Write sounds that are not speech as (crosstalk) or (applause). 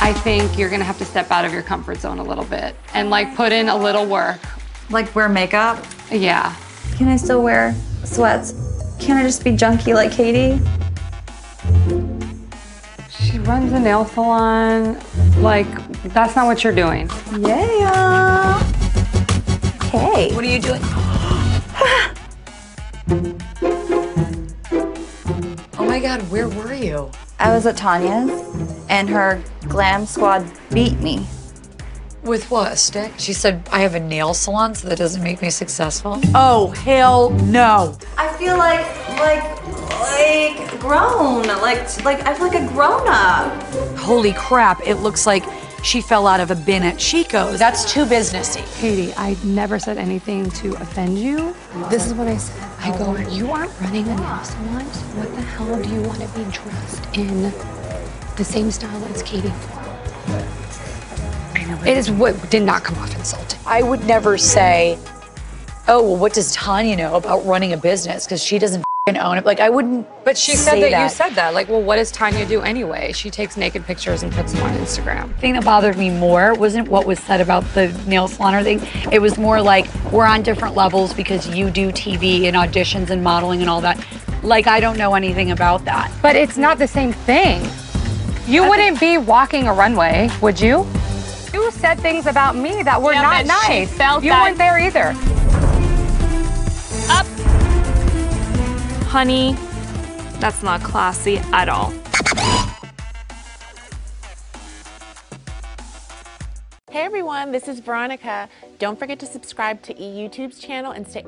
I think you're gonna have to step out of your comfort zone a little bit and like put in a little work. Like wear makeup? Yeah. Can I still wear sweats? Can I just be junky like Katie? She runs a nail salon. Like, that's not what you're doing. Yeah. Hey. What are you doing? (gasps) oh my God, where were you? I was at Tania's and her glam squad beat me. With what? A stick? She said, I have a nail salon, so that doesn't make me successful. Oh, hell no. I feel like like like grown. Like like I feel like a grown up. Holy crap, it looks like she fell out of a bin at Chico's. That's too businessy. Katie, I never said anything to offend you. This is what I said. I go, you aren't running a nail salon. What the hell do you want to be dressed in the same style as Katie for? It is what did not come off insulting. I would never say, oh, well, what does Tania know about running a business? Because she doesn't fing own it. Like, I wouldn't. But she said say that, you said that. Like, well, what does Tania do anyway? She takes naked pictures and puts them on Instagram. The thing that bothered me more wasn't what was said about the nail salon or thing. It was more like we're on different levels because you do TV and auditions and modeling and all that. Like I don't know anything about that. But it's not the same thing. You wouldn't be walking a runway, would you? You said things about me that were Yeah, not but she nice. felt you that- weren't there either. Honey, that's not classy at all. Hey everyone, this is Veronika. Don't forget to subscribe to eYouTube's channel and stay